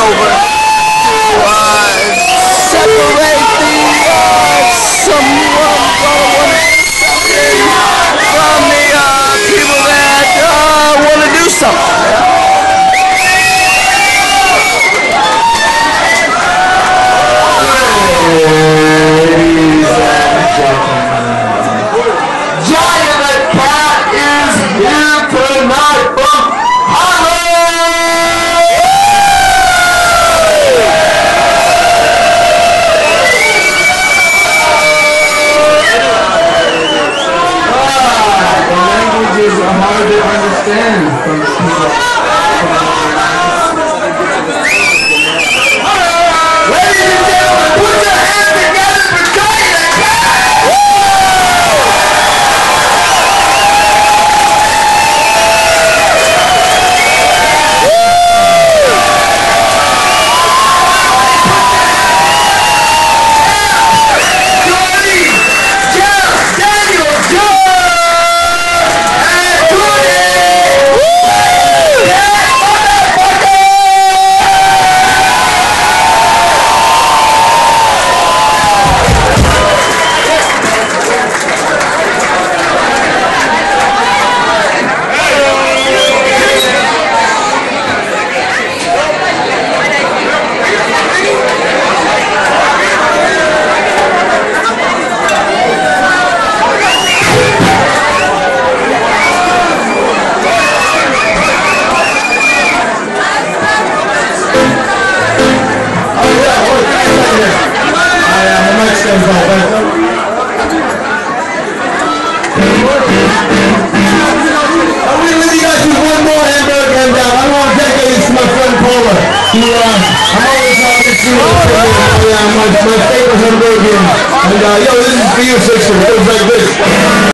over separate. really understand the people. Uh, I'm always trying to see my, my favorite Hamburgian. And uh, yo, this is for you, sister. It goes like this.